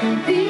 can be